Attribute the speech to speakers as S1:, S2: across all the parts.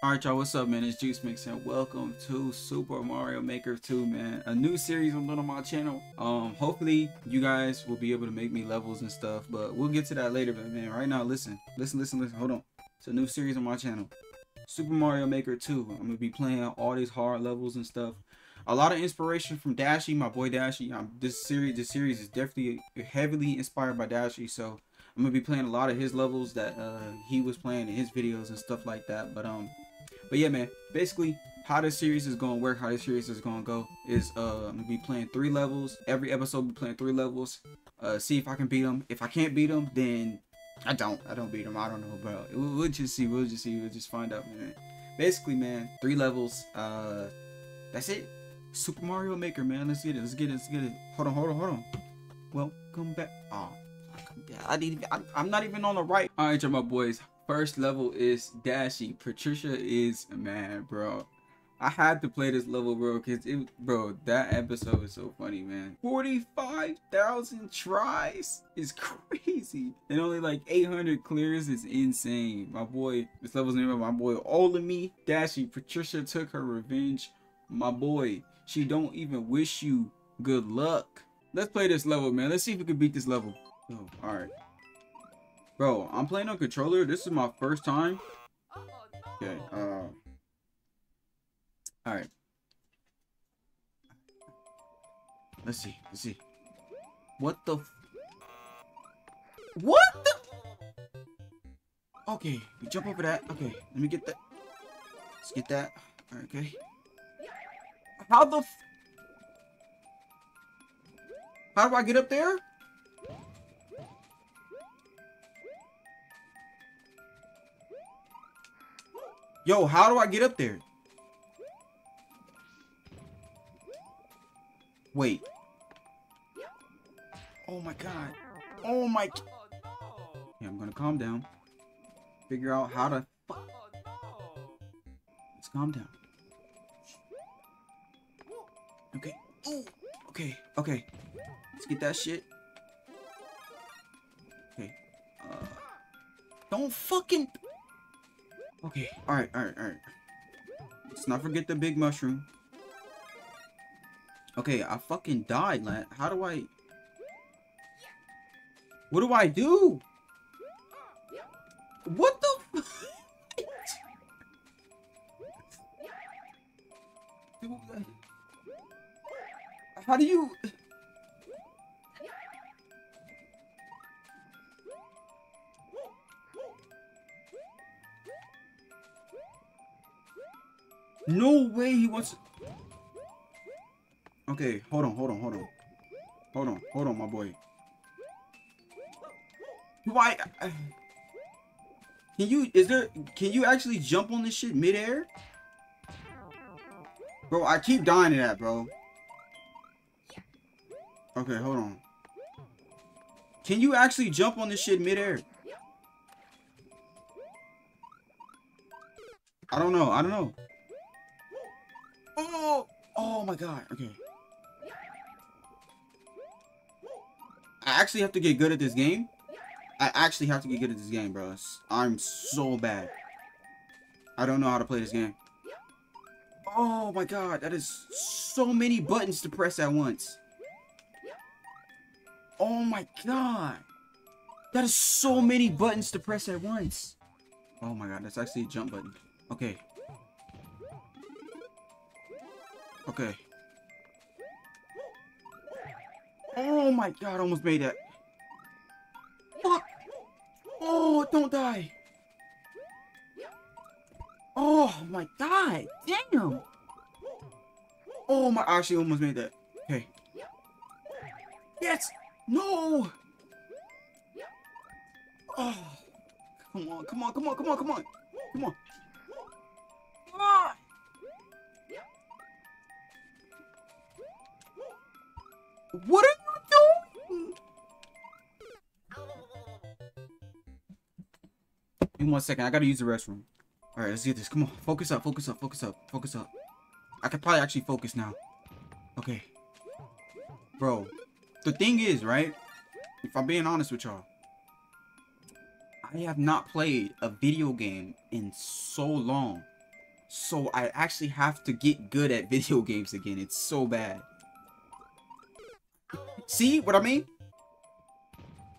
S1: Alright y'all, what's up man? It's Juice Mix and welcome to Super Mario Maker 2 man. A new series I'm doing on my channel. Um, hopefully you guys will be able to make me levels and stuff, but we'll get to that later. But man, right now listen, listen, listen, listen, hold on. It's a new series on my channel. Super Mario Maker 2. I'm gonna be playing all these hard levels and stuff. A lot of inspiration from Dashie, my boy Dashie. Um, this series, this series is definitely heavily inspired by Dashie, so I'm gonna be playing a lot of his levels that uh, he was playing in his videos and stuff like that. But um, but yeah, man. Basically, how this series is gonna work, how this series is gonna go, is uh, I'm gonna be playing three levels. Every episode, be playing three levels. Uh, see if I can beat them. If I can't beat them, then I don't. I don't beat them. I don't know, bro. We'll, we'll just see. We'll just see. We'll just find out, man. Basically, man, three levels. Uh, that's it. Super Mario Maker, man. Let's get it. Let's get it. Let's get it. Hold on. Hold on. Hold on. Welcome back. Oh, I didn't. I, I'm not even on the right. All right, y'all, my boys. First level is Dashie. Patricia is mad, bro. I had to play this level, bro, because it, bro, that episode is so funny, man. 45,000 tries is crazy. And only like 800 clears is insane. My boy, this level's name of my boy, Olemy Dashie. Patricia took her revenge. My boy, she don't even wish you good luck. Let's play this level, man. Let's see if we can beat this level. Oh, all right. Bro, I'm playing on controller. This is my first time. Okay, uh... Alright. Let's see, let's see. What the What the Okay, we jump over that. Okay, let me get that. Let's get that. Right, okay. How the How do I get up there? Yo, how do I get up there? Wait. Oh my god. Oh my... Yeah, I'm gonna calm down. Figure out how to... Let's calm down. Okay. Ooh. Okay, okay. Let's get that shit. Okay. Uh, don't fucking... Okay, alright, alright, alright. Let's not forget the big mushroom. Okay, I fucking died, lad. How do I... What do I do? What the... How do you... No way he wants... Okay, hold on, hold on, hold on. Hold on, hold on, my boy. Why? Can you, is there, can you actually jump on this shit midair? Bro, I keep dying to that, bro. Okay, hold on. Can you actually jump on this shit midair? I don't know, I don't know. Oh! Oh my god. Okay. I actually have to get good at this game. I actually have to get good at this game, bro. I'm so bad. I don't know how to play this game. Oh my god, that is so many buttons to press at once. Oh my god. That is so many buttons to press at once. Oh my god, that's actually a jump button. Okay. Okay. Oh my god, I almost made that. Fuck! Oh, don't die! Oh my god! Damn! Oh my, I actually almost made that. Okay. Yes! No! Oh! Come on, come on, come on, come on, come on! Come on! Ah! What are you doing? Give me one second. I gotta use the restroom. Alright, let's get this. Come on. Focus up, focus up, focus up, focus up. I can probably actually focus now. Okay. Bro. The thing is, right? If I'm being honest with y'all. I have not played a video game in so long. So I actually have to get good at video games again. It's so bad. See what I mean?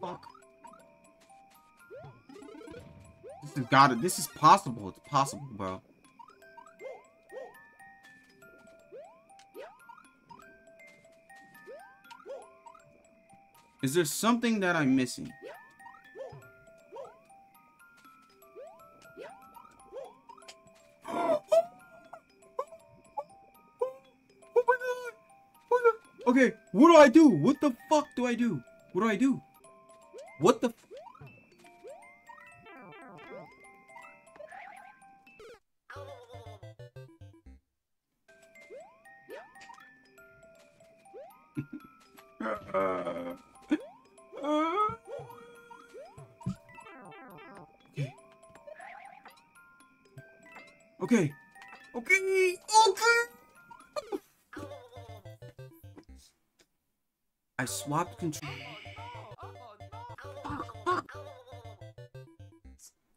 S1: Fuck. This is gotta, this is possible. It's possible, bro. Is there something that I'm missing? Okay, what do I do? What the fuck do I do? What do I do? What the okay. Okay. Okay. I swapped control.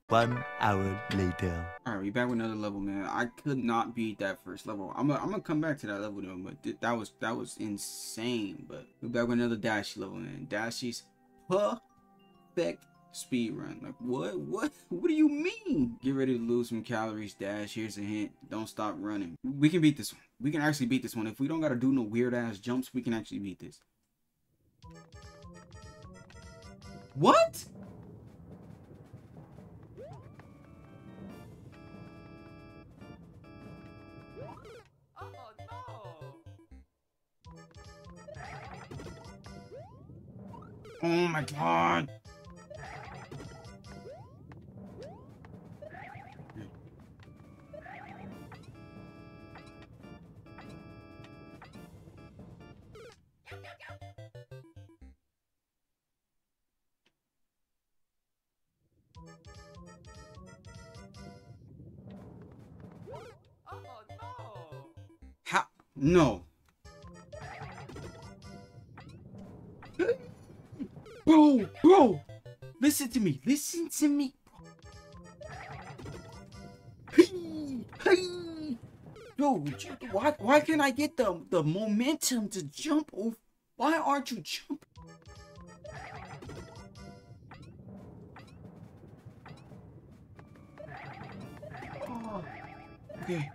S2: One hour later.
S1: Alright, we back with another level, man. I could not beat that first level. I'm gonna I'm gonna come back to that level though, but th that was that was insane. But we're back with another Dashie level, man. Dashie's perfect speed run. Like what? What? What do you mean? Get ready to lose some calories, Dash. Here's a hint. Don't stop running. We can beat this one. We can actually beat this one. If we don't gotta do no weird ass jumps, we can actually beat this. What? Oh, oh my god. How? No. Bro, bro, listen to me. Listen to me. Hey, hey. Yo, why why can't I get the the momentum to jump? Why aren't you jumping? Okay.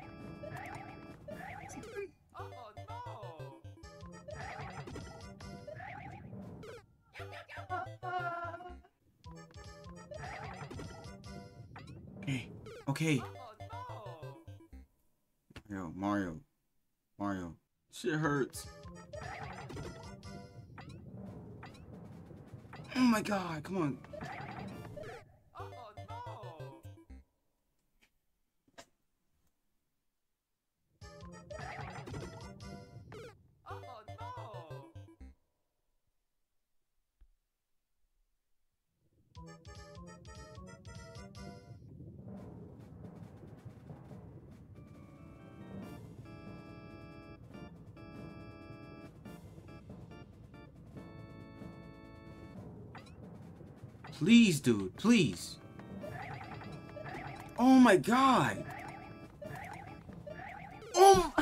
S1: Okay. Okay. Mario, Mario, Mario. Shit hurts. Oh my god, come on. Please, dude, please. Oh my god. Oh.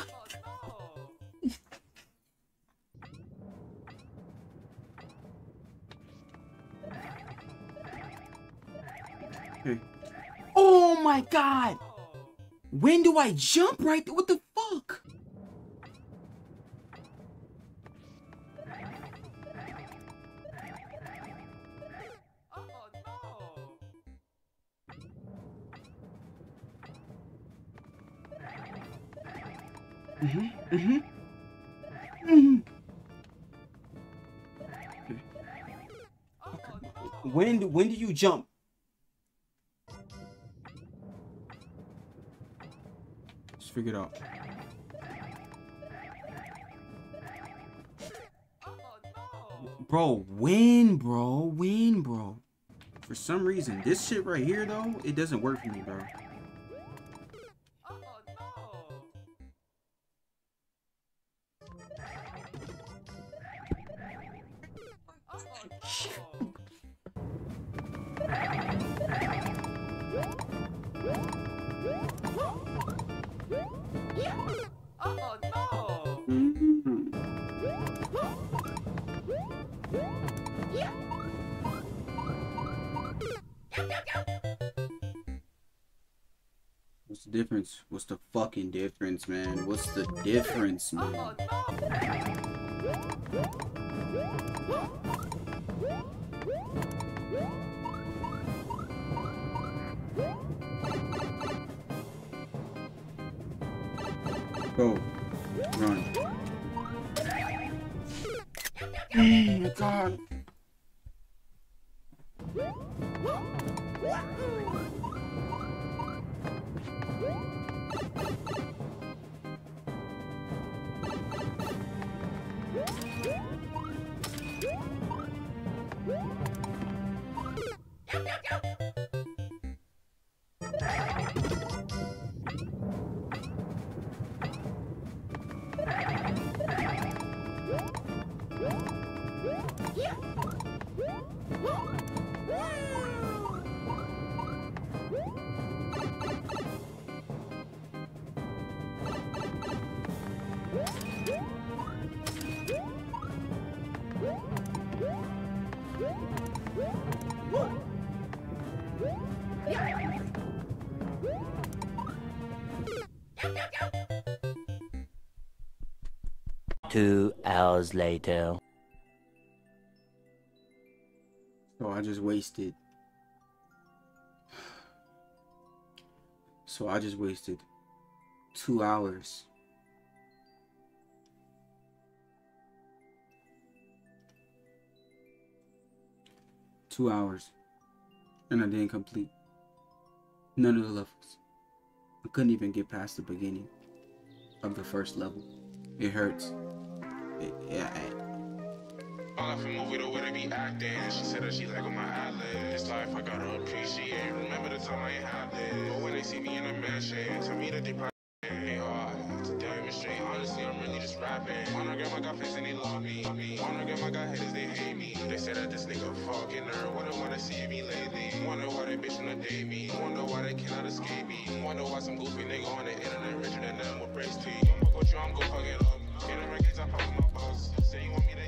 S1: My god. When do I jump right? What the fuck? Mhm. Mhm. Mhm. Okay. When when do you jump? It out. Bro, win, bro? Win, bro? For some reason, this shit right here, though, it doesn't work for me, bro. What's the difference? What's the fucking difference, man? What's the difference, man?
S2: Two hours later.
S1: I just wasted. So I just wasted two hours. Two hours. And I didn't complete none of the levels. I couldn't even get past the beginning of the first level. It hurts. It, yeah,
S3: all I from movie the way they be acting. She said that she like on my eyelids. This life I gotta appreciate. Remember the time I ain't had this. But when they see me in a mansion, tell me that they probably ain't hard to demonstrate. Honestly, I'm really just rapping. Wanna get my got fans and they love me. Wanna get my got haters, they hate me. They said that this nigga fucking her. Wanna wanna see me lately. Wonder why they bitch wanna date me. Wonder why they cannot escape me. Wonder why some goofy nigga on the internet richer than them with brace teeth. I'm fuck with you, I'm gonna fuck it up. In the records, I fuck with my boss. Say you want me to